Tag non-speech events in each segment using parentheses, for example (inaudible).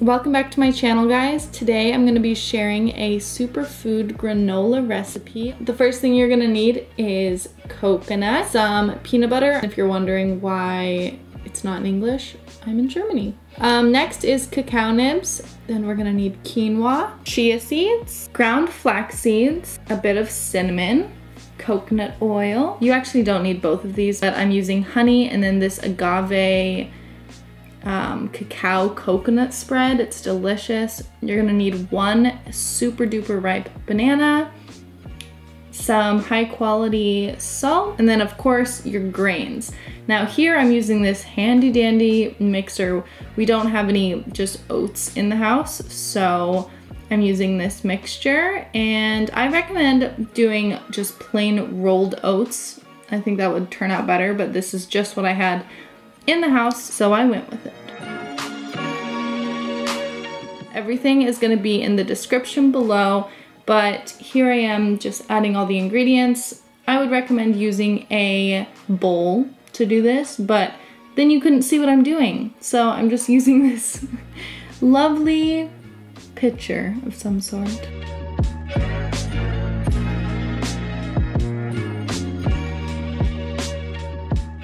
Welcome back to my channel guys. Today I'm going to be sharing a superfood granola recipe. The first thing you're going to need is coconut, some peanut butter. If you're wondering why it's not in English, I'm in Germany. Um, next is cacao nibs. Then we're gonna need quinoa, chia seeds, ground flax seeds, a bit of cinnamon, coconut oil. You actually don't need both of these, but I'm using honey and then this agave um, cacao coconut spread. It's delicious. You're gonna need one super duper ripe banana, some high quality salt, and then of course your grains. Now here I'm using this handy dandy mixer. We don't have any just oats in the house, so I'm using this mixture and I recommend doing just plain rolled oats. I think that would turn out better, but this is just what I had in the house, so I went with it. Everything is gonna be in the description below, but here I am just adding all the ingredients. I would recommend using a bowl to do this, but then you couldn't see what I'm doing. So I'm just (laughs) using this lovely pitcher of some sort.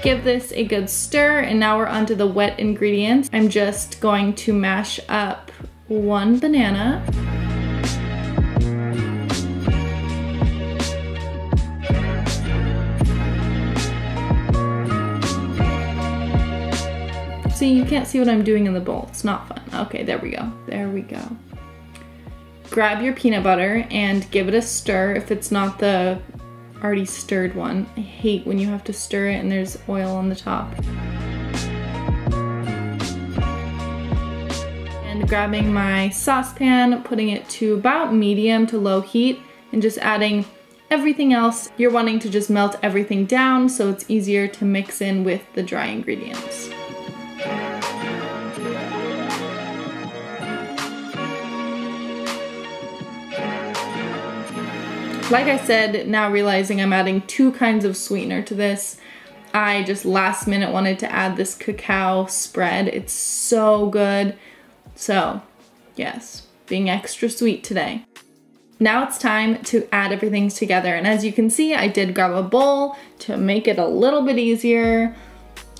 Give this a good stir and now we're onto the wet ingredients. I'm just going to mash up one banana. See, you can't see what I'm doing in the bowl. It's not fun. Okay, there we go. There we go. Grab your peanut butter and give it a stir if it's not the already stirred one. I hate when you have to stir it and there's oil on the top. And grabbing my saucepan, putting it to about medium to low heat, and just adding everything else. You're wanting to just melt everything down so it's easier to mix in with the dry ingredients. Like I said, now realizing I'm adding two kinds of sweetener to this, I just last minute wanted to add this cacao spread. It's so good. So yes, being extra sweet today. Now it's time to add everything together. And as you can see, I did grab a bowl to make it a little bit easier.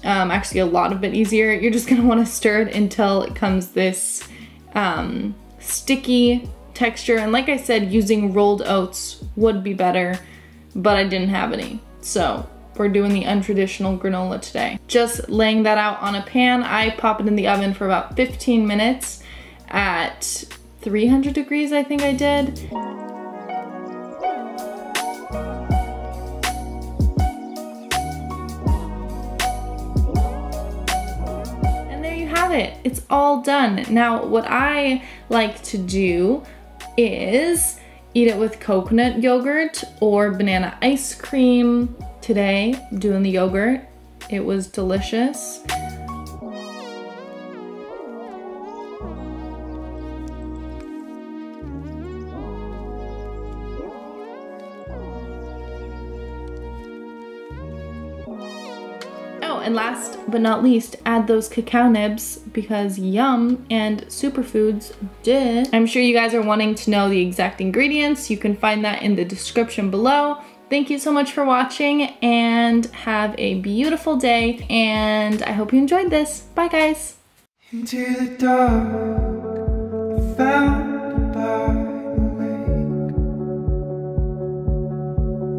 Um, actually a lot of bit easier. You're just gonna wanna stir it until it comes this um, sticky texture. And like I said, using rolled oats would be better, but I didn't have any. So we're doing the untraditional granola today. Just laying that out on a pan, I pop it in the oven for about 15 minutes at 300 degrees, I think I did. And there you have it. It's all done. Now, what I like to do is eat it with coconut yogurt or banana ice cream. Today, doing the yogurt, it was delicious. And last but not least, add those cacao nibs because yum and superfoods did. I'm sure you guys are wanting to know the exact ingredients. You can find that in the description below. Thank you so much for watching and have a beautiful day and I hope you enjoyed this. Bye guys. Into the dark, found by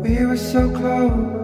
We were so close